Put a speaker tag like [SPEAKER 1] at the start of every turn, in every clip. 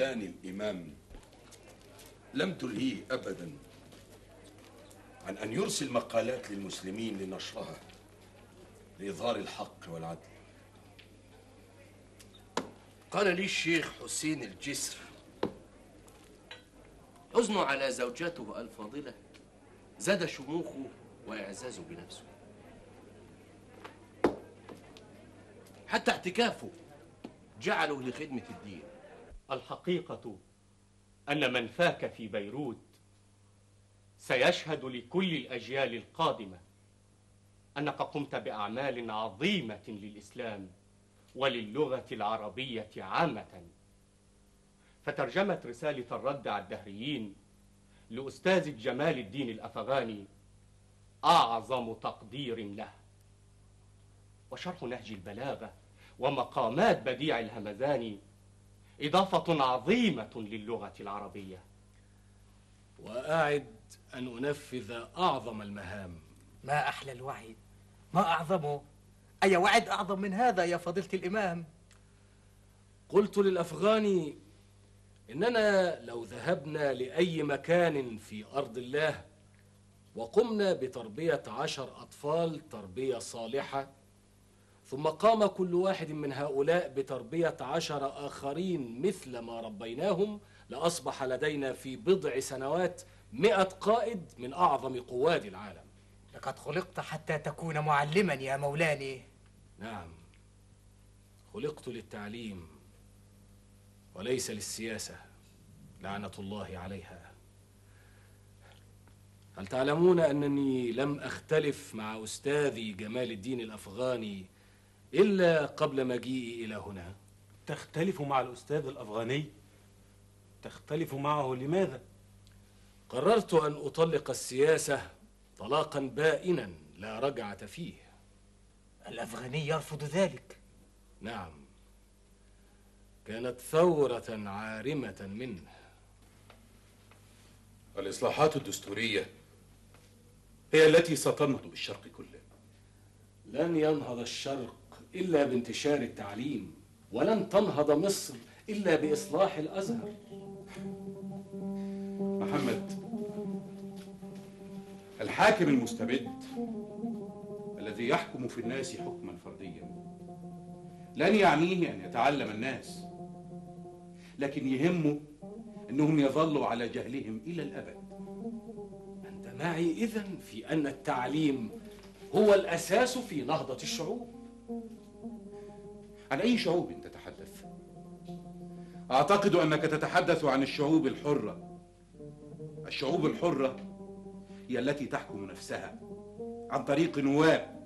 [SPEAKER 1] أحزان الإمام لم تلهيه أبدا عن أن يرسل مقالات للمسلمين لنشرها لإظهار الحق والعدل.
[SPEAKER 2] قال لي الشيخ حسين الجسر حزنه على زوجته الفاضلة زاد شموخه وإعزازه بنفسه. حتى اعتكافه جعله لخدمة الدين.
[SPEAKER 3] الحقيقة أن من فاك في بيروت سيشهد لكل الأجيال القادمة أنك قمت بأعمال عظيمة للإسلام وللغة العربية عامة. فترجمة رسالة الرد على الدهريين لأستاذ جمال الدين الأفغاني أعظم تقدير له. وشرح نهج البلاغة ومقامات بديع الهمذاني إضافة عظيمة للغة العربية.
[SPEAKER 4] وأعد أن أنفذ أعظم المهام.
[SPEAKER 5] ما أحلى الوعد. ما أعظمه أي وعد أعظم من هذا يا فضيلة الإمام؟
[SPEAKER 4] قلت للأفغاني إننا لو ذهبنا لأي مكان في أرض الله وقمنا بتربية عشر أطفال تربية صالحة ثم قام كل واحد من هؤلاء بتربية عشر آخرين مثل ما ربيناهم لأصبح لدينا في بضع سنوات مئة قائد من أعظم قواد العالم.
[SPEAKER 5] لقد خلقت حتى تكون معلما يا مولاني
[SPEAKER 4] نعم خلقت للتعليم وليس للسياسة لعنة الله عليها. هل تعلمون أنني لم أختلف مع أستاذي جمال الدين الأفغاني إلا قبل مجيئي إلى هنا.
[SPEAKER 6] تختلف مع الأستاذ الأفغاني؟ تختلف معه لماذا؟
[SPEAKER 4] قررت أن أطلق السياسة طلاقا بائنا لا رجعة فيه.
[SPEAKER 5] الأفغاني يرفض ذلك.
[SPEAKER 4] نعم. كانت ثورة عارمة منه.
[SPEAKER 7] الإصلاحات الدستورية هي التي ستنهض بالشرق كله.
[SPEAKER 4] لن ينهض الشرق إلا بانتشار التعليم ولن تنهض مصر إلا بإصلاح الأزهر.
[SPEAKER 7] محمد الحاكم المستبد الذي يحكم في الناس حكما فرديا لن يعنيه أن يتعلم الناس لكن يهمه أنهم يظلوا على جهلهم إلى الأبد.
[SPEAKER 4] أنت معي إذن في أن التعليم هو الأساس في نهضة الشعوب؟
[SPEAKER 7] عن أي شعوب تتحدث؟ أعتقد أنك تتحدث عن الشعوب الحرة. الشعوب الحرة هي التي تحكم نفسها عن طريق نواب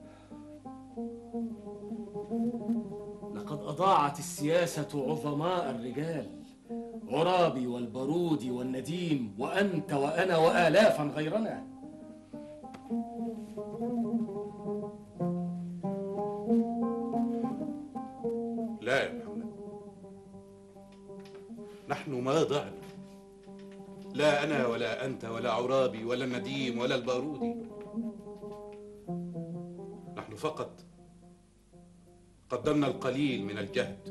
[SPEAKER 4] لقد أضاعت السياسة عظماء الرجال عرابي والبارودي والنديم وأنت وأنا وآلافا غيرنا.
[SPEAKER 7] لا. يا محمد نحن ما ضعنا لا أنا ولا أنت ولا عرابي ولا النديم ولا البارودي. نحن فقط قدمنا القليل من الجهد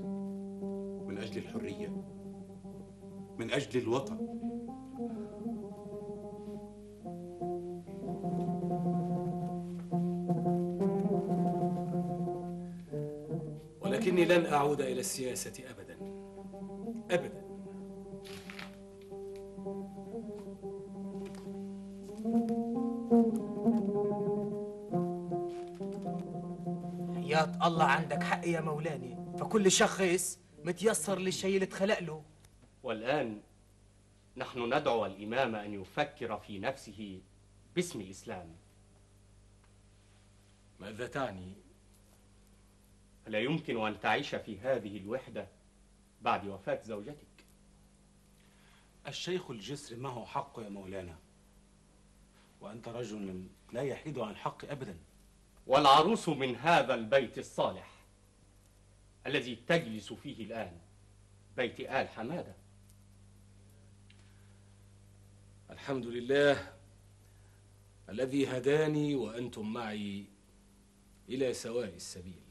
[SPEAKER 7] من أجل الحرية من أجل الوطن.
[SPEAKER 4] ولكني لن أعود إلى السياسة أبدا. أبدا.
[SPEAKER 5] حياة الله عندك حق يا مولاني. فكل شخص متيسر للشيء اللي اتخلق له.
[SPEAKER 3] والآن نحن ندعو الإمام أن يفكر في نفسه باسم الإسلام.
[SPEAKER 4] ماذا تعني؟
[SPEAKER 3] لا يمكن أن تعيش في هذه الوحدة بعد وفاة زوجتك.
[SPEAKER 6] الشيخ الجسر معه حق يا مولانا وأنت رجل لا يحيد عن الحق أبدا.
[SPEAKER 3] والعروس من هذا البيت الصالح الذي تجلس فيه الآن بيت آل حمادة.
[SPEAKER 4] الحمد لله الذي هداني وأنتم معي إلى سواء السبيل.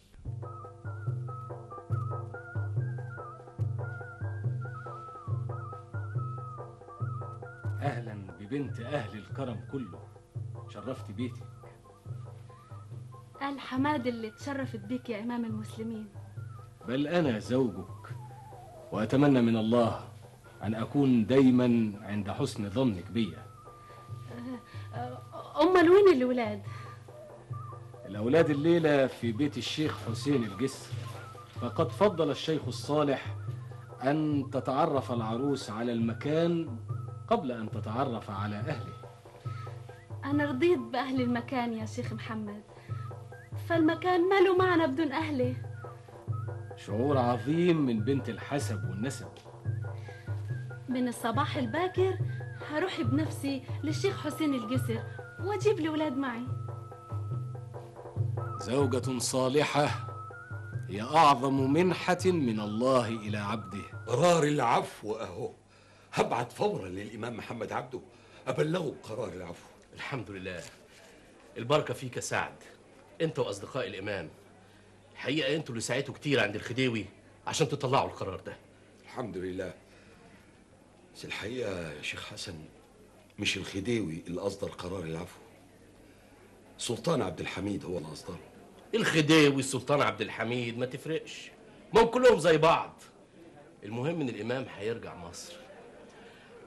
[SPEAKER 4] أهلا ببنت أهل الكرم كله. شرفت
[SPEAKER 8] بيتك. الحماد اللي تشرفت بيك يا إمام المسلمين.
[SPEAKER 4] بل أنا زوجك وأتمنى من الله أن أكون دايما عند حسن ظنك بيا
[SPEAKER 8] أه، أه، امال وين الولاد؟
[SPEAKER 4] الأولاد الليلة في بيت الشيخ حسين الجسر. فقد فضل الشيخ الصالح أن تتعرف العروس على المكان قبل أن تتعرف على أهله.
[SPEAKER 8] أنا رضيت بأهل المكان يا شيخ محمد. فالمكان ما له معنى بدون أهله.
[SPEAKER 4] شعور عظيم من بنت الحسب والنسب.
[SPEAKER 8] من الصباح الباكر هروح بنفسي للشيخ حسين الجسر وأجيب الولاد معي.
[SPEAKER 4] زوجة صالحة هي أعظم منحة من الله إلى عبده.
[SPEAKER 1] قرار العفو أهو. هبعت فورا للإمام محمد عبده. أبلغه بقرار العفو.
[SPEAKER 2] الحمد لله. البركة فيك يا سعد. أنت وأصدقاء الإمام. الحقيقة أنتوا اللي ساعدتوا كتير عند الخديوي عشان تطلعوا القرار ده.
[SPEAKER 1] الحمد لله. بس الحقيقة يا شيخ حسن مش الخديوي اللي أصدر قرار العفو. سلطان عبد الحميد هو اللي أصدره.
[SPEAKER 2] الخديوي السلطان عبد الحميد ما تفرقش. ما هم كلهم زي بعض. المهم إن الإمام هيرجع مصر.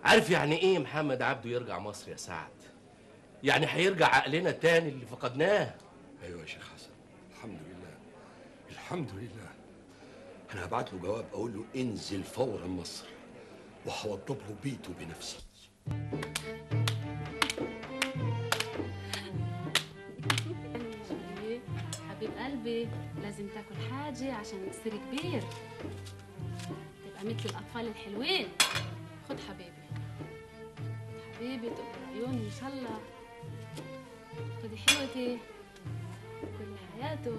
[SPEAKER 2] عارف يعني إيه محمد عبده يرجع مصر يا سعد؟ يعني هيرجع عقلنا تاني اللي فقدناه.
[SPEAKER 1] أيوه يا شيخ حسن. الحمد لله. الحمد لله. أنا هبعت له جواب أقول له انزل فورا مصر وهوضب له بيته بنفسي
[SPEAKER 8] قلبي لازم تاكل حاجة عشان تصير كبير. تبقى مثل الأطفال الحلوين. خد حبيبي. حبيبي تقبل عيوني إن شاء الله. خدي حلوتي. كل حياته؟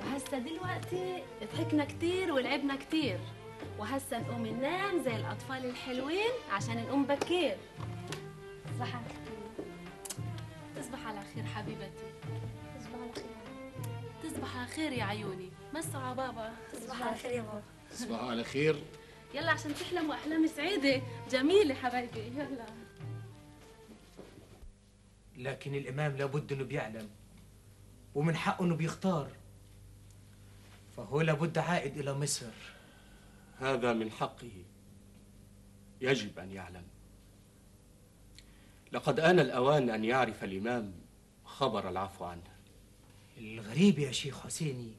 [SPEAKER 8] وهسا دلوقتي ضحكنا كتير ولعبنا كتير. وهسا نقوم ننام زي الأطفال الحلوين عشان نقوم بكير. خير تصبح على خير حبيبتي. خير يا عيوني. مسوا على بابا. تصبح على خير يا بابا.
[SPEAKER 4] تصبحوا على خير.
[SPEAKER 8] يلا عشان تحلموا أحلام سعيدة. جميلة حبايبي. يلا.
[SPEAKER 5] لكن الإمام لابد أنه بيعلم ومن حقه أنه بيختار. فهو لابد عائد إلى مصر.
[SPEAKER 3] هذا من حقه. يجب أن يعلم. لقد آن الأوان أن يعرف الإمام خبر العفو عنه.
[SPEAKER 5] الغريب يا شيخ حسيني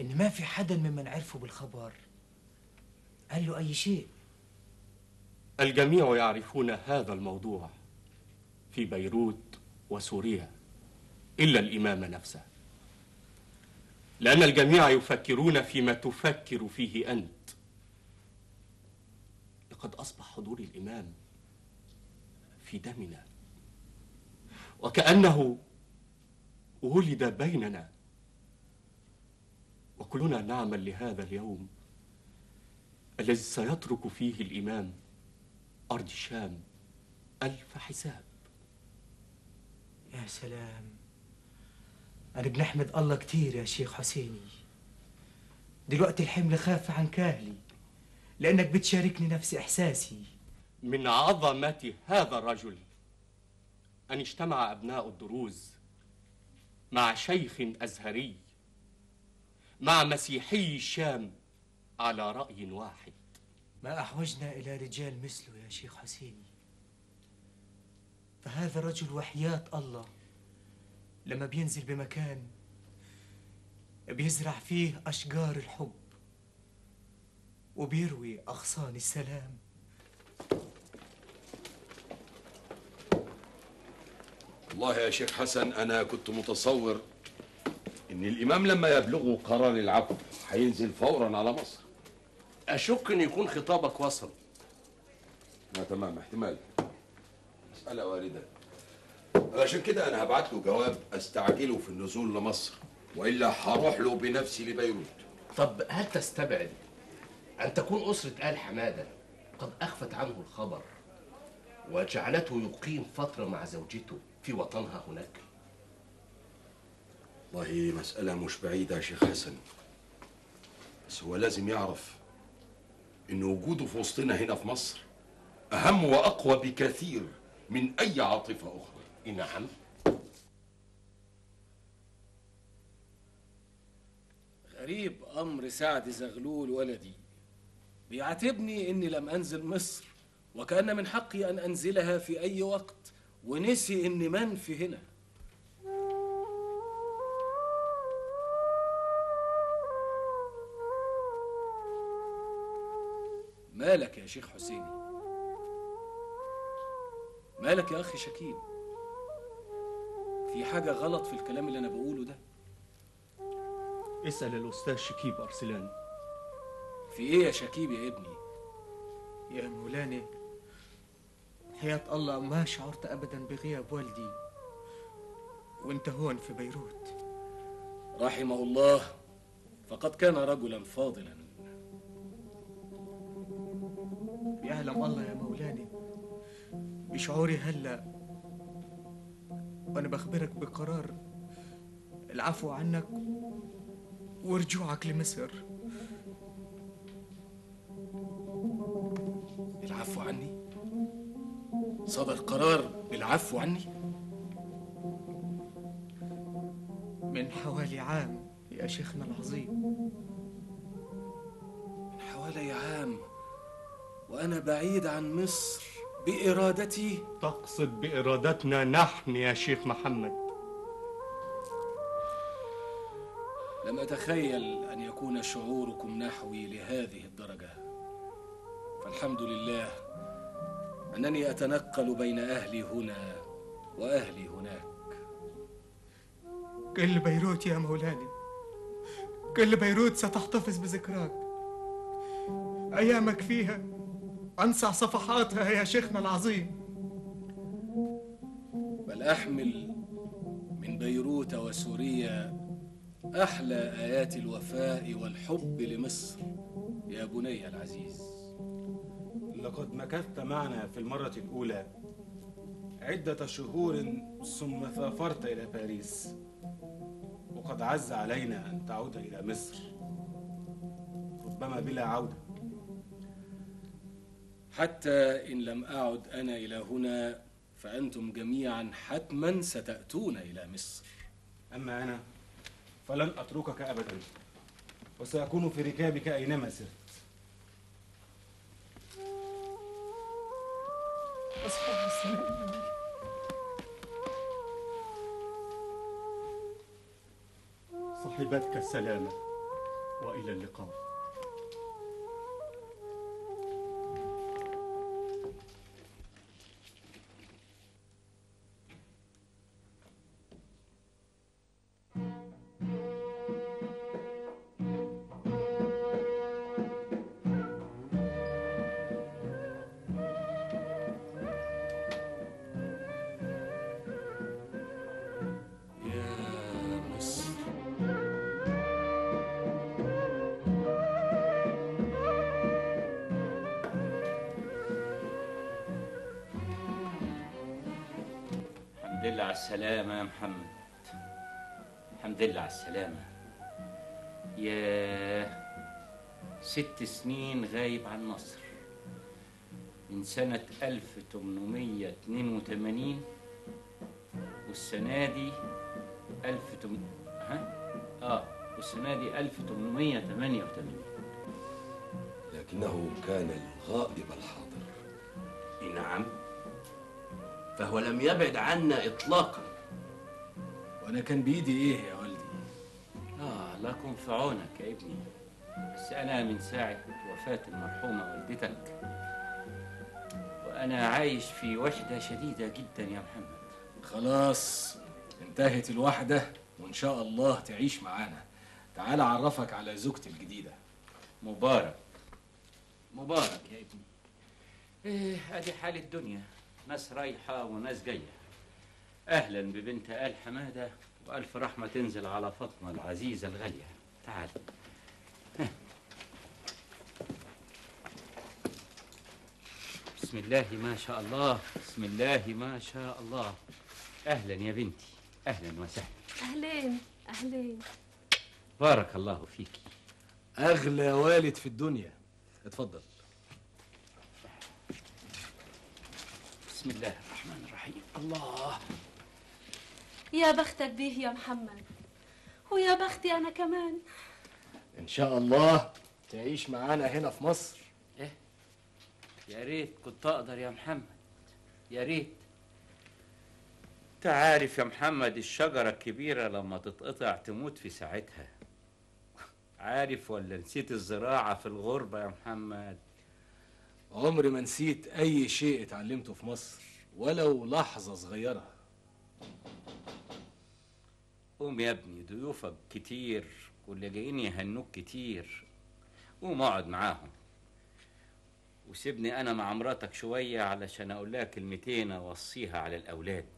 [SPEAKER 5] إن ما في حدا ممن عرفوا بالخبر. قال له أي شيء؟
[SPEAKER 3] الجميع يعرفون هذا الموضوع في بيروت وسوريا إلا الإمام نفسه. لأن الجميع يفكرون فيما تفكر فيه أنت. لقد أصبح حضور الإمام في دمنا. وكأنه ولد بيننا. وكلنا نعمل لهذا اليوم الذي سيترك فيه الإمام أرض الشام ألف حساب.
[SPEAKER 5] يا سلام. أنا بنحمد الله كتير يا شيخ حسيني. دلوقتي الحمل خاف عن كاهلي لأنك بتشاركني نفس إحساسي.
[SPEAKER 3] من عظمة هذا الرجل أن اجتمع أبناء الدروز مع شيخ أزهري مع مسيحي الشام على رأي واحد.
[SPEAKER 5] ما أحوجنا إلى رجال مثله يا شيخ حسيني. فهذا الرجل وحياة الله. لما بينزل بمكان بيزرع فيه أشجار الحب وبيروي أغصان السلام.
[SPEAKER 1] والله يا شيخ حسن أنا كنت متصور إن الإمام لما يبلغه قرار العفو هينزل فورا على مصر.
[SPEAKER 2] أشك أن يكون خطابك وصل
[SPEAKER 1] ما تمام احتمال. مسألة واردة. عشان كده أنا هبعت له جواب أستعجله في النزول لمصر وإلا هروح له بنفسي لبيروت.
[SPEAKER 2] طب هل تستبعد أن تكون أسرة آل حمادة قد أخفت عنه الخبر وجعلته يقيم فترة مع زوجته؟ في وطنها هناك؟
[SPEAKER 1] والله مسألة مش بعيدة يا شيخ حسن. بس هو لازم يعرف إن وجوده في وسطنا هنا في مصر أهم وأقوى بكثير من أي عاطفة أخرى.
[SPEAKER 2] نعم؟
[SPEAKER 4] غريب أمر سعد زغلول ولدي. بيعاتبني إني لم أنزل مصر وكأن من حقي أن أنزلها في أي وقت. ونسي إني منفي هنا. مالك يا شيخ حسيني؟ مالك يا أخي شكيب في حاجة غلط في الكلام اللي أنا بقوله ده؟
[SPEAKER 3] اسأل الأستاذ شكيب أرسلان
[SPEAKER 4] في إيه يا شكيب يا ابني؟
[SPEAKER 5] يا مولانا حياة الله ما شعرت أبدا بغياب والدي. وأنت هون في بيروت.
[SPEAKER 4] رحمه الله. فقد كان رجلا فاضلا.
[SPEAKER 5] يعلم الله يا مولانا. بشعوري هلأ وأنا بخبرك بقرار. العفو عنك ورجوعك لمصر.
[SPEAKER 4] صدر قرار بالعفو عني؟
[SPEAKER 5] من حوالي عام يا شيخنا العظيم.
[SPEAKER 4] من حوالي عام وأنا بعيد عن مصر بإرادتي.
[SPEAKER 3] تقصد بإرادتنا نحن يا شيخ محمد.
[SPEAKER 4] لم أتخيل أن يكون شعوركم نحوي لهذه الدرجة. فالحمد لله أنني أتنقل بين أهلي هنا وأهلي هناك.
[SPEAKER 5] كل بيروت يا مولانا. كل بيروت ستحتفظ بذكراك. أيامك فيها أنسع صفحاتها يا شيخنا العظيم.
[SPEAKER 4] بل أحمل من بيروت وسوريا أحلى آيات الوفاء والحب لمصر يا بني العزيز.
[SPEAKER 6] لقد مكثت معنا في المرة الأولى عدة شهور ثم سافرت إلى باريس وقد عز علينا أن تعود إلى مصر. ربما بلا عودة.
[SPEAKER 4] حتى إن لم أعد أنا إلى هنا فأنتم جميعا حتما ستأتون إلى مصر.
[SPEAKER 6] أما أنا فلن أتركك أبدا وسأكون في ركابك أينما سرت.
[SPEAKER 5] أصحاب السلام.
[SPEAKER 3] صاحبتك السلامة وإلى اللقاء.
[SPEAKER 9] لله على السلامة يا محمد. الحمد لله على السلامة. يا ست سنين غايب عن مصر. من سنة 1882 والسنة دي 1800 ها؟ آه والسنة دي 1888
[SPEAKER 1] لكنه كان الغائب الحاضر.
[SPEAKER 2] فهو لم يبعد عنا إطلاقا.
[SPEAKER 4] وأنا كان بإيدي إيه يا والدي؟
[SPEAKER 9] آه يكون في عونك يا ابني. بس أنا من ساعة وفاة المرحومة والدتك. وأنا عايش في وحدة شديدة جدا يا محمد.
[SPEAKER 4] خلاص انتهت الوحدة وإن شاء الله تعيش معانا. تعال أعرفك على زوجتي الجديدة.
[SPEAKER 9] مبارك. مبارك يا ابني. إيه ادي حال الدنيا. ناس رايحة وناس جاية. أهلا ببنت آل حمادة وألف رحمة تنزل على فاطمة العزيزة الغالية. تعال. بسم الله ما شاء الله بسم الله ما شاء الله. أهلا يا بنتي أهلا وسهلا.
[SPEAKER 8] أهلين أهلين.
[SPEAKER 9] بارك الله فيك.
[SPEAKER 4] أغلى والد في الدنيا. اتفضل.
[SPEAKER 9] بسم الله الرحمن الرحيم. الله.
[SPEAKER 8] يا بختك بيه يا محمد. ويا بختي أنا كمان.
[SPEAKER 4] إن شاء الله تعيش معانا هنا في مصر.
[SPEAKER 9] إيه؟ يا ريت كنت أقدر يا محمد. يا ريت. أنت عارف يا محمد الشجرة الكبيرة لما تتقطع تموت في ساعتها. عارف ولا نسيت الزراعة في الغربة يا محمد؟
[SPEAKER 4] عمري ما نسيت أي شيء اتعلمته في مصر ولو لحظة صغيرة.
[SPEAKER 9] قوم يا ابني ضيوفك كتير واللي جايين يهنوك كتير. قوم اقعد معاهم. وسيبني أنا مع مراتك شوية علشان أقول لها كلمتين أوصيها على الأولاد.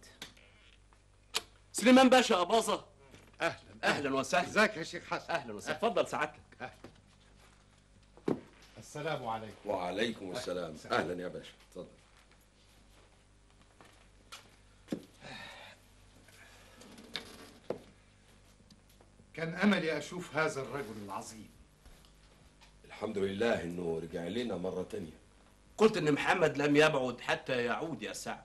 [SPEAKER 2] سليمان باشا أباظة.
[SPEAKER 10] أهلا
[SPEAKER 2] أهلا وسهلا.
[SPEAKER 10] إزيك يا شيخ حسن؟
[SPEAKER 2] أهلا وسهلا. اتفضل سعادتك.
[SPEAKER 10] السلام عليكم.
[SPEAKER 1] وعليكم السلام. أهلا. يا باشا. اتفضل
[SPEAKER 10] كان أملي أشوف هذا الرجل العظيم.
[SPEAKER 1] الحمد لله إنه رجع لنا مرة تانية.
[SPEAKER 2] قلت إن محمد لم يبعد حتى يعود يا سعد.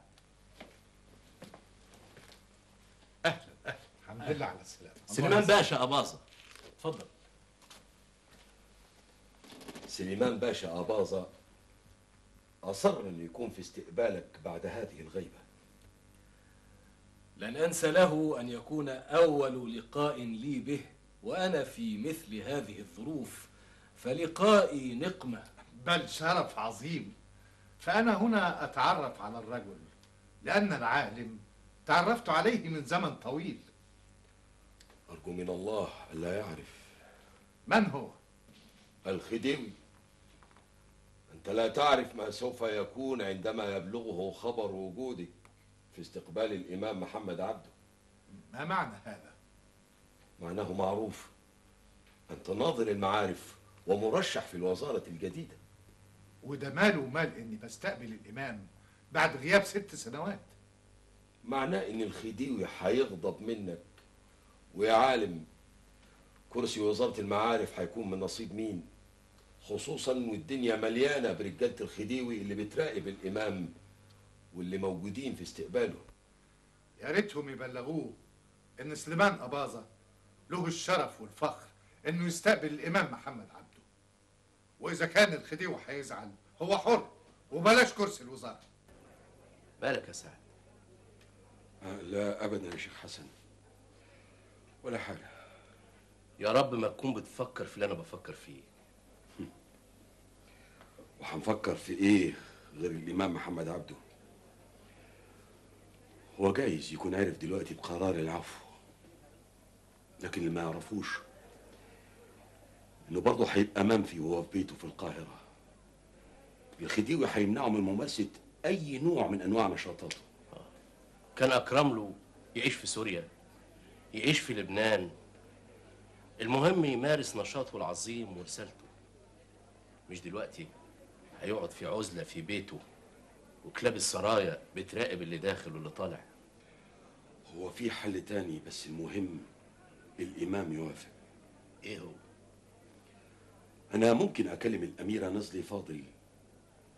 [SPEAKER 10] أهلا أهلا. الحمد لله على السلامة.
[SPEAKER 2] سليمان باشا أباظة. اتفضل
[SPEAKER 1] سليمان باشا أباظة أصر أن يكون في استقبالك بعد هذه الغيبة.
[SPEAKER 4] لن أنسى له أن يكون أول لقاء لي به وأنا في مثل هذه الظروف فلقائي نقمة.
[SPEAKER 10] بل شرف عظيم. فأنا هنا أتعرف على الرجل لأن العالم تعرفت عليه من زمن طويل.
[SPEAKER 1] أرجو من الله ألا يعرف.
[SPEAKER 10] من هو؟
[SPEAKER 1] الخديوي أنت لا تعرف ما سوف يكون عندما يبلغه خبر وجودك في استقبال الإمام محمد عبده.
[SPEAKER 10] ما معنى هذا؟
[SPEAKER 1] معناه معروف. أنت ناظر المعارف ومرشح في الوزارة الجديدة.
[SPEAKER 10] وده ماله ومال إني بستقبل الإمام بعد غياب ست سنوات.
[SPEAKER 1] معناه إن الخديوي هيغضب منك ويا عالم كرسي وزارة المعارف هيكون من نصيب مين؟ خصوصا والدنيا مليانة برجالة الخديوي اللي بتراقب الإمام واللي موجودين في استقباله.
[SPEAKER 10] يا ريتهم يبلغوه إن سليمان أباظة له الشرف والفخر إنه يستقبل الإمام محمد عبده. وإذا كان الخديوي هيزعل هو حر وبلاش كرسي الوزارة.
[SPEAKER 2] مالك يا سعد؟
[SPEAKER 1] آه، لا أبدا يا شيخ حسن. ولا حاجة.
[SPEAKER 2] يا رب ما تكون بتفكر في اللي أنا بفكر فيه.
[SPEAKER 1] وهنفكر في إيه غير الإمام محمد عبده؟ هو جايز يكون عارف دلوقتي بقرار العفو لكن اللي ما يعرفوش إنه برضه هيبقى منفي وهو في بيته في القاهرة. الخديوي هيمنعه من ممارسة أي نوع من أنواع نشاطاته.
[SPEAKER 2] كان أكرم له يعيش في سوريا يعيش في لبنان. المهم يمارس نشاطه العظيم ورسالته. مش دلوقتي. هيقعد في عزلة في بيته وكلاب السرايا بتراقب اللي داخل واللي طالع.
[SPEAKER 1] هو في حل تاني بس المهم الإمام يوافق.
[SPEAKER 2] إيه هو؟
[SPEAKER 1] أنا ممكن أكلم الأميرة نزلي فاضل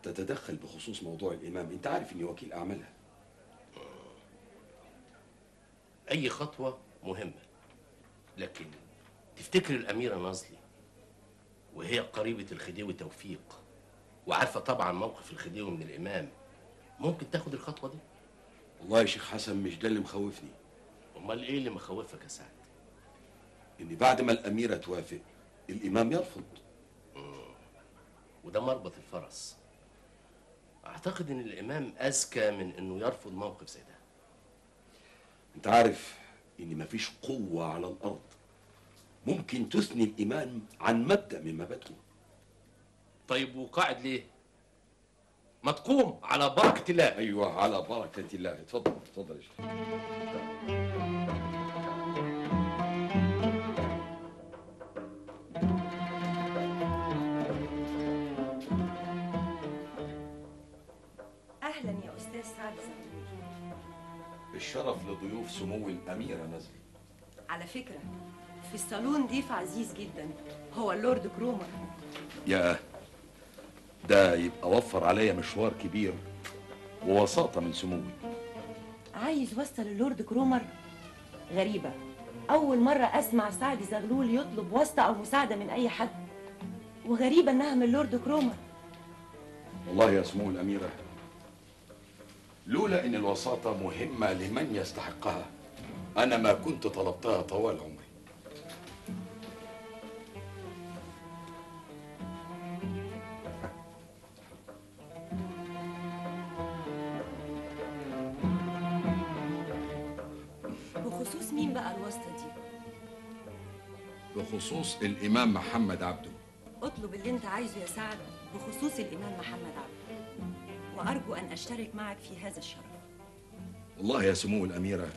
[SPEAKER 1] تتدخل بخصوص موضوع الإمام. أنت عارف إني وكيل أعمالها.
[SPEAKER 2] أي خطوة مهمة. لكن تفتكر الأميرة نازلي وهي قريبة الخديوي توفيق وعارفة طبعا موقف الخديوي من الإمام. ممكن تاخد الخطوة دي؟
[SPEAKER 1] والله يا شيخ حسن مش ده اللي مخوفني.
[SPEAKER 2] أمال إيه اللي مخوفك يا سعد؟
[SPEAKER 1] إن بعد ما الأميرة توافق الإمام يرفض.
[SPEAKER 2] وده مربط الفرس. أعتقد إن الإمام أذكى من إنه يرفض موقف زي ده.
[SPEAKER 1] أنت عارف إن مفيش قوة على الأرض. ممكن تثني الإمام عن مبدأ من مبادئه.
[SPEAKER 2] طيب وقاعد ليه؟ ما تقوم على بركة الله.
[SPEAKER 1] أيوة على بركة الله. اتفضل اتفضل يا شيخ.
[SPEAKER 11] أهلا يا أستاذ سعد زغلول
[SPEAKER 1] الشرف لضيوف سمو الأميرة نزلي
[SPEAKER 11] على فكرة في الصالون ضيف عزيز جدا هو اللورد كرومر.
[SPEAKER 1] يا ده يبقى وفر عليا مشوار كبير ووساطة من سموه
[SPEAKER 11] عايز وصل اللورد كرومر؟ غريبة. أول مرة أسمع سعد زغلول يطلب واسطة أو مساعدة من أي حد. وغريبة إنها من اللورد كرومر.
[SPEAKER 1] والله يا سمو الأميرة لولا إن الوساطة مهمة لمن يستحقها. أنا ما كنت طلبتها طوال عمري
[SPEAKER 11] بخصوص
[SPEAKER 1] الإمام محمد عبده.
[SPEAKER 11] اطلب اللي انت عايزه يا سعد بخصوص الإمام محمد عبده. وأرجو أن أشترك معك في هذا الشرف.
[SPEAKER 1] والله يا سمو الأميرة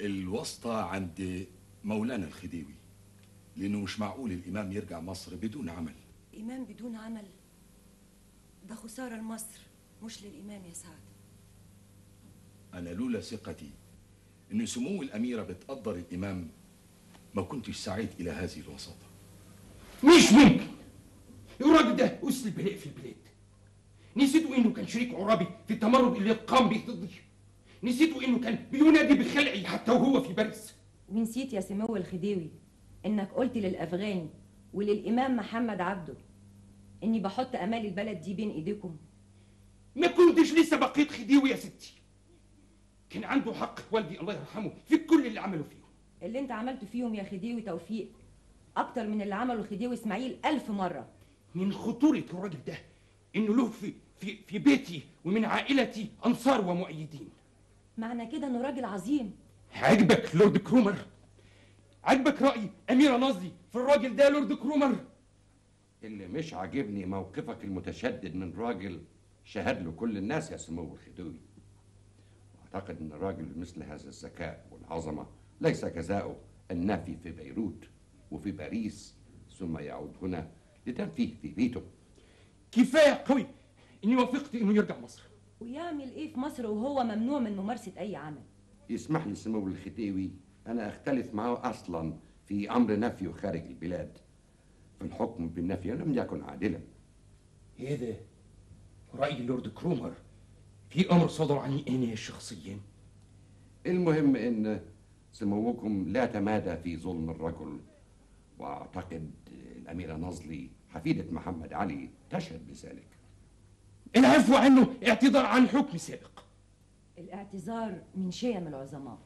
[SPEAKER 1] الواسطة عند مولانا الخديوي لأنه مش معقول الإمام يرجع مصر بدون عمل.
[SPEAKER 11] إمام بدون عمل؟ ده خسارة لمصر مش للإمام يا سعد.
[SPEAKER 1] أنا لولا ثقتي إن سمو الأميرة بتقدر الإمام ما كنتش سعيت إلى هذه الوساطة.
[SPEAKER 12] مش ممكن. الراجل ده أس البلاء في البلاد. نسيتوا إنه كان شريك عرابي في التمرد اللي قام به ضدي. نسيتوا إنه كان بينادي بخلعي حتى وهو في باريس.
[SPEAKER 11] ونسيت يا سمو الخديوي إنك قلت للأفغاني وللإمام محمد عبده إني بحط أمال البلد دي بين إيديكم.
[SPEAKER 12] ما كنتش لسه بقيت خديوي يا ستي. كان عنده حق والدي الله يرحمه في كل اللي عمله فيه.
[SPEAKER 11] اللي انت عملته فيهم يا خديوي توفيق. أكتر من اللي عمله الخديوي إسماعيل ألف مرة.
[SPEAKER 12] من خطورة الراجل ده إنه له في في في بيتي ومن عائلتي أنصار ومؤيدين.
[SPEAKER 11] معنى كده إنه راجل عظيم.
[SPEAKER 12] عجبك لورد كرومر؟ عجبك رأي أميرة نازلي في الراجل ده لورد كرومر؟
[SPEAKER 13] اللي مش عاجبني موقفك المتشدد من راجل شهد له كل الناس يا سمو الخديوي واعتقد إن راجل مثل هذا الذكاء والعظمة ليس جزاؤه النفي في بيروت وفي باريس ثم يعود هنا لتنفيه في بيته
[SPEAKER 12] كفاية قوي إني وافقت إنه يرجع مصر.
[SPEAKER 11] ويعمل إيه في مصر وهو ممنوع من ممارسة أي عمل؟
[SPEAKER 13] يسمح لي سمو الخديوي أنا أختلف معه أصلا في أمر نفيه خارج البلاد. فالحكم بالنفي لم يكن عادلا.
[SPEAKER 12] إيه ده رأي اللورد كرومر في أمر صدر عني أنا شخصيا.
[SPEAKER 13] المهم إن سموكم لا تمادى في ظلم الرجل. واعتقد الاميره نظلي حفيدة محمد علي تشهد بذلك.
[SPEAKER 12] العفو عنه اعتذار عن حكم سابق.
[SPEAKER 11] الاعتذار من شيم العظماء.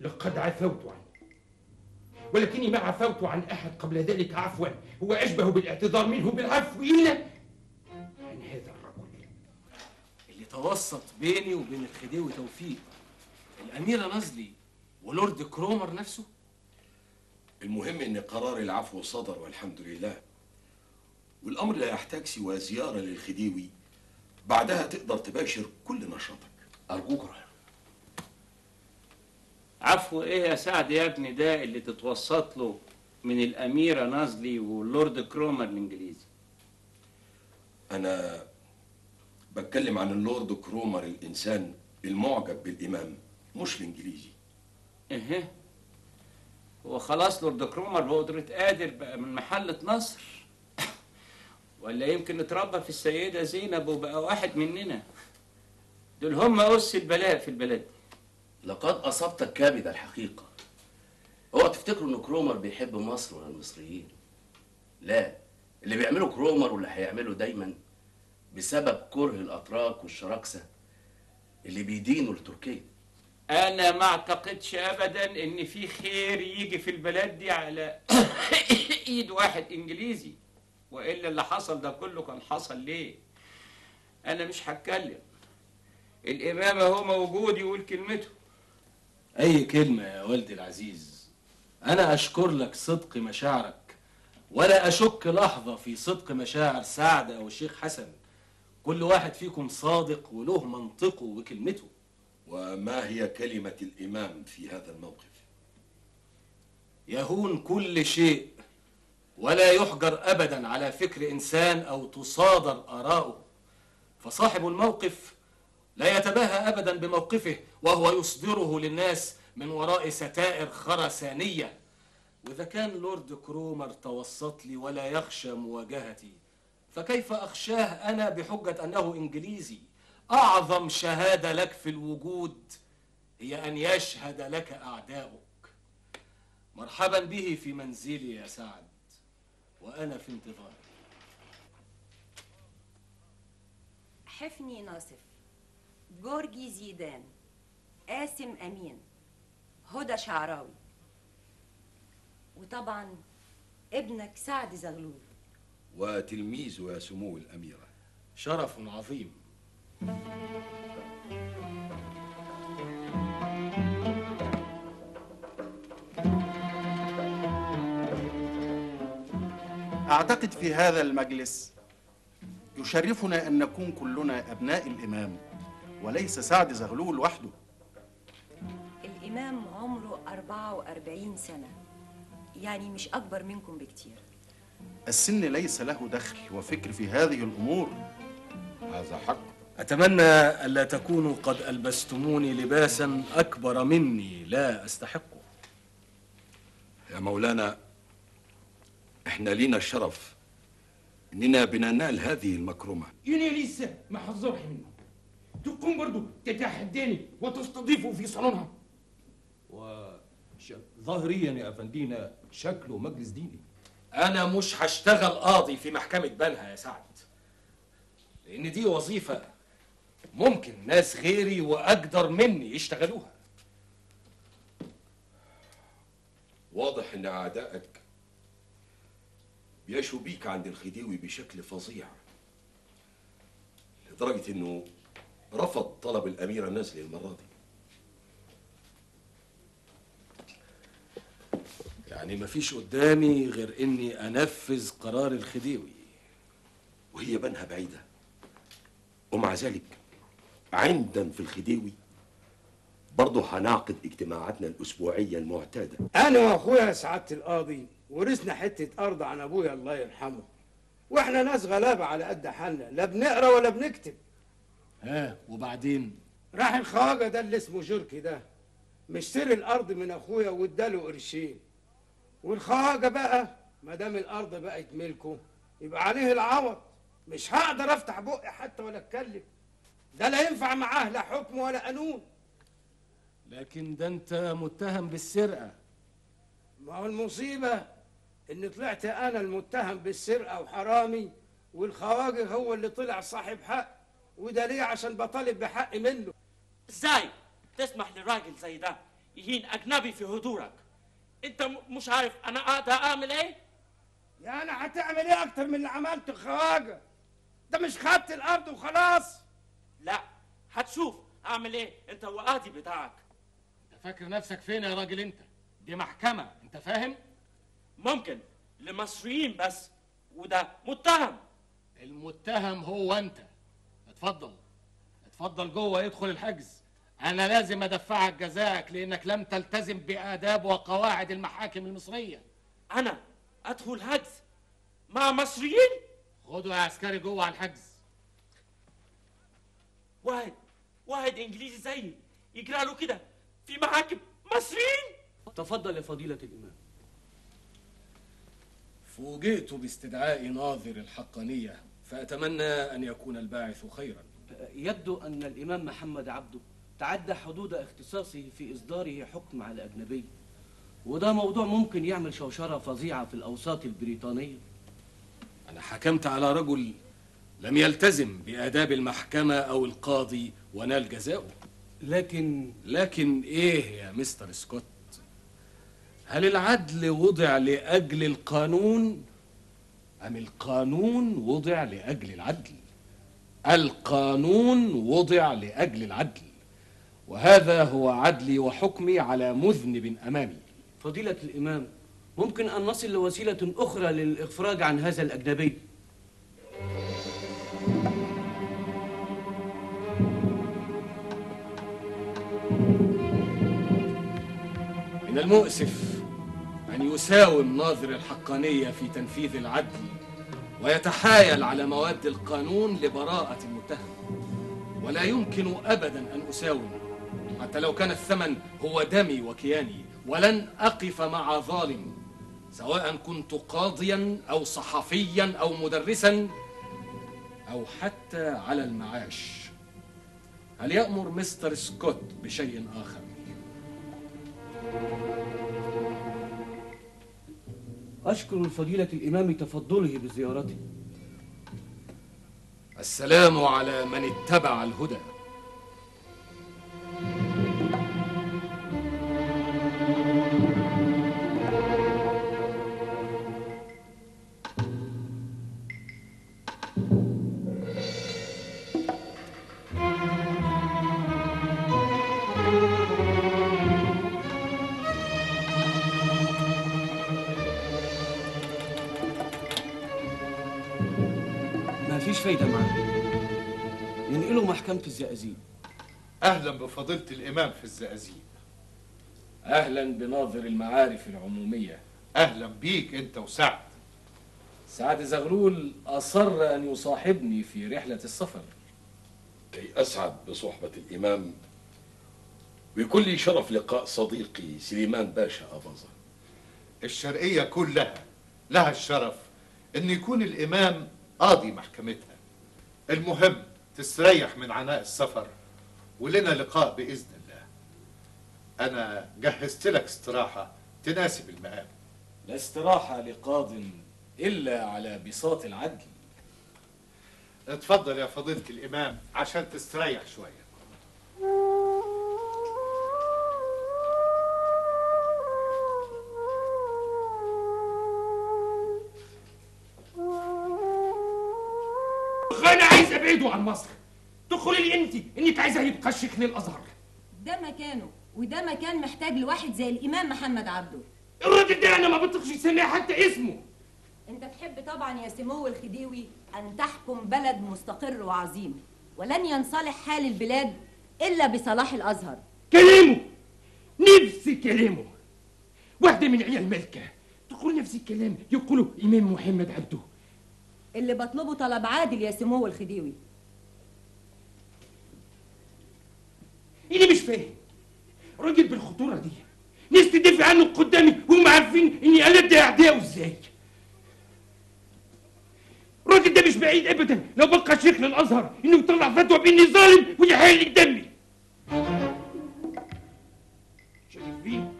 [SPEAKER 12] لقد عفوت عنه ولكني ما عفوت عن أحد قبل ذلك عفوا. هو أشبه بالاعتذار منه بالعفو الا عن هذا الرجل
[SPEAKER 4] اللي توسط بيني وبين الخديوي توفيق الأميرة نزلي ولورد كرومر نفسه؟
[SPEAKER 1] المهم إن قرار العفو صدر والحمد لله. والأمر لا يحتاج سوى زيارة للخديوي. بعدها تقدر تباشر كل نشاطك.
[SPEAKER 2] أرجوك روح
[SPEAKER 9] عفوه إيه يا سعد يا ابني ده اللي تتوسط له من الأميرة نازلي واللورد كرومر الإنجليزي؟
[SPEAKER 1] أنا بتكلم عن اللورد كرومر الإنسان المعجب بالإمام مش الإنجليزي.
[SPEAKER 9] إيه؟ هو خلاص اللورد كرومر بقدرة قادر بقى من محلة نصر. ولا يمكن اتربى في السيدة زينب وبقى واحد مننا. دول هم أس البلاء في البلد.
[SPEAKER 2] لقد أصبتك كابد الحقيقة. اوعى تفتكروا إن كرومر بيحب مصر ولا المصريين؟ لا. اللي بيعمله كرومر واللي هيعمله دايما بسبب كره الأتراك والشراكسة اللي بيدينوا لتركيا.
[SPEAKER 9] أنا ما أعتقدش أبدا إن في خير يجي في البلد دي على إيد واحد إنجليزي وإلا اللي حصل ده كله كان حصل ليه؟ أنا مش هتكلم. الإمام أهو موجود يقول كلمته.
[SPEAKER 4] أي كلمة يا والدي العزيز أنا أشكر لك صدق مشاعرك ولا أشك لحظة في صدق مشاعر سعد أو الشيخ حسن. كل واحد فيكم صادق وله منطقه وكلمته.
[SPEAKER 1] وما هي كلمة الإمام في هذا الموقف؟
[SPEAKER 4] يهون كل شيء ولا يحجر أبدا على فكر إنسان أو تصادر آراؤه. فصاحب الموقف لا يتباهى أبدا بموقفه وهو يصدره للناس من وراء ستائر خرسانية. وإذا كان لورد كرومر توسط لي ولا يخشى مواجهتي فكيف أخشاه أنا بحجة أنه إنجليزي؟ أعظم شهادة لك في الوجود هي أن يشهد لك أعداؤك. مرحبا به في منزلي يا سعد وأنا في انتظارك.
[SPEAKER 11] حفني ناصف. جورجي زيدان قاسم أمين هدى شعراوي وطبعا ابنك سعد زغلول.
[SPEAKER 1] وتلميذه يا سمو الأميرة
[SPEAKER 4] شرف عظيم
[SPEAKER 7] أعتقد في هذا المجلس يشرفنا أن نكون كلنا أبناء الإمام. وليس سعد زغلول وحده.
[SPEAKER 11] الإمام عمره 44 سنة. يعني مش أكبر منكم بكتير.
[SPEAKER 7] السن ليس له دخل وفكر في هذه الأمور.
[SPEAKER 1] هذا حق.
[SPEAKER 4] أتمنى ألا تكونوا قد ألبستموني لباسا أكبر مني لا أستحقه.
[SPEAKER 1] يا مولانا إحنا لينا الشرف إننا بننال هذه المكرمة.
[SPEAKER 12] يوني لسه ما حذرح منه تقوم برضو تتحداني وتستضيفه في صالونها.
[SPEAKER 14] ظاهريا يا أفندينا شكله مجلس ديني.
[SPEAKER 4] أنا مش هشتغل قاضي في محكمة بنها يا سعد. لأن دي وظيفة ممكن ناس غيري وأقدر مني يشتغلوها.
[SPEAKER 1] واضح إن أعدائك بيشوا بيك عند الخديوي بشكل فظيع لدرجة إنه رفض طلب الأميرة نزل المرة دي.
[SPEAKER 4] يعني مفيش قدامي غير إني أنفذ قرار الخديوي
[SPEAKER 1] وهي بنها بعيدة. ومع ذلك عندا في الخديوي برضه هنعقد اجتماعاتنا الأسبوعية المعتادة.
[SPEAKER 15] أنا وأخويا سعادة القاضي ورثنا حتة أرض عن أبويا الله يرحمه وإحنا ناس غلابة على قد حالنا لا بنقرأ ولا بنكتب.
[SPEAKER 4] ها وبعدين؟
[SPEAKER 15] راح الخواجة ده اللي اسمه جركي ده مشتري الأرض من أخويا واداله قرشين. والخواجة بقى ما دام الأرض بقت ملكه يبقى عليه العوض. مش هقدر أفتح بقي حتى ولا أتكلم. ده لا ينفع معاه لا حكم ولا قانون.
[SPEAKER 4] لكن ده أنت متهم بالسرقة.
[SPEAKER 15] ما هو المصيبة إن طلعت أنا المتهم بالسرقة وحرامي والخواجة هو اللي طلع صاحب حق. وده ليه؟ عشان بطالب بحقي منه.
[SPEAKER 16] إزاي تسمح لراجل زي ده يهين أجنبي في حضورك أنت مش عارف أنا أقدر أعمل إيه؟
[SPEAKER 15] يعني هتعمل إيه أكتر من اللي عملته خواجة؟ ده مش خدت الأرض وخلاص.
[SPEAKER 16] لا هتشوف أعمل إيه. أنت والقاضي بتاعك.
[SPEAKER 4] أنت فاكر نفسك فين يا راجل أنت؟ دي محكمة أنت فاهم؟
[SPEAKER 16] ممكن لمصريين بس وده متهم.
[SPEAKER 4] المتهم هو أنت. اتفضل. اتفضل جوه ادخل الحجز. أنا لازم أدفعك جزاءك لأنك لم تلتزم بآداب وقواعد المحاكم المصرية.
[SPEAKER 16] أنا أدخل حجز مع مصريين؟
[SPEAKER 4] خدوا يا عسكري جوه على الحجز.
[SPEAKER 16] واحد واحد إنجليزي زيي يجرى له كده في محاكم مصريين؟
[SPEAKER 17] تفضل يا فضيلة الإمام.
[SPEAKER 4] فوجئت باستدعاء ناظر الحقانية فأتمنى أن يكون الباعث خيرا.
[SPEAKER 17] يبدو أن الإمام محمد عبده تعدى حدود اختصاصه في إصداره حكم على أجنبي وده موضوع ممكن يعمل شوشرة فظيعة في الأوساط البريطانية.
[SPEAKER 4] أنا حكمت على رجل لم يلتزم بآداب المحكمة أو القاضي ونال جزاؤه.
[SPEAKER 17] لكن
[SPEAKER 4] لكن إيه يا مستر سكوت؟ هل العدل وضع لأجل القانون أم القانون وضع لأجل العدل؟ القانون وضع لأجل العدل. وهذا هو عدلي وحكمي على مذنب أمامي.
[SPEAKER 17] فضيلة الإمام ممكن أن نصل لوسيلة أخرى للإفراج عن هذا الأجنبي؟
[SPEAKER 4] من المؤسف أن يساوم ناظر الحقانية في تنفيذ العدل ويتحايل على مواد القانون لبراءة المتهم. ولا يمكن ابدا أن أساوم حتى لو كان الثمن هو دمي وكياني ولن أقف مع ظالم سواء كنت قاضيا أو صحفيا أو مدرسا أو حتى على المعاش. هل يأمر مستر سكوت بشيء آخر؟
[SPEAKER 17] أشكر الفضيلة الإمام تفضله بزيارتي
[SPEAKER 4] السلام على من اتبع الهدى.
[SPEAKER 10] أهلا بفضيله الإمام في الزقازيق.
[SPEAKER 4] أهلا بناظر المعارف العمومية.
[SPEAKER 10] أهلا بيك أنت وسعد.
[SPEAKER 4] سعد زغلول أصر أن يصاحبني في رحلة السفر.
[SPEAKER 1] كي أسعد بصحبة الإمام ويكون لي شرف لقاء صديقي سليمان باشا أباظة.
[SPEAKER 10] الشرقية كلها لها الشرف إن يكون الإمام قاضي محكمتها. المهم تستريح من عناء السفر. ولنا لقاء بإذن الله. أنا جهزت لك استراحة تناسب المقام
[SPEAKER 4] لا استراحه لقاض إلا على بساط العدل.
[SPEAKER 10] اتفضل يا فضيلة الإمام عشان تستريح شوية.
[SPEAKER 12] أنا عايز ابعده عن مصر. تدخلي لي انت انك عايزه يبقى الشيخ الأزهر.
[SPEAKER 11] ده مكانه وده مكان محتاج لواحد زي الإمام محمد عبده.
[SPEAKER 12] الراجل ده أنا ما بطيقش سمع حتى اسمه.
[SPEAKER 11] أنت تحب طبعا يا سمو الخديوي أن تحكم بلد مستقر وعظيم ولن ينصلح حال البلاد إلا بصلاح الأزهر.
[SPEAKER 12] كلامه نفس كلامه. واحدة من عيال ملكة تقول نفس الكلام يقولوا إمام محمد عبده.
[SPEAKER 11] اللي بطلبه طلب عادل يا سمو الخديوي.
[SPEAKER 12] اللي مش فاهم. راجل بالخطورة دي. ناس تدافع عنه قدامي وهم عارفين إني قلبت أعدائه إزاي. الراجل ده مش بعيد ابدا. لو بقى شيخ للأزهر إنه يطلع فتوى بإني ظالم ويحرق دمي شايفين؟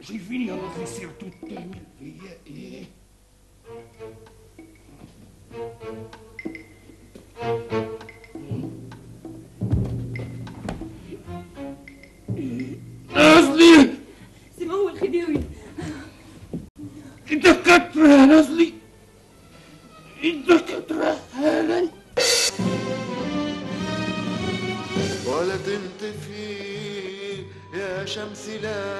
[SPEAKER 12] شايفين يا في سيرته بتعمل فيا إيه؟ رانزلي إيدك ترهالي
[SPEAKER 18] ولا تنطفي يا شمس لا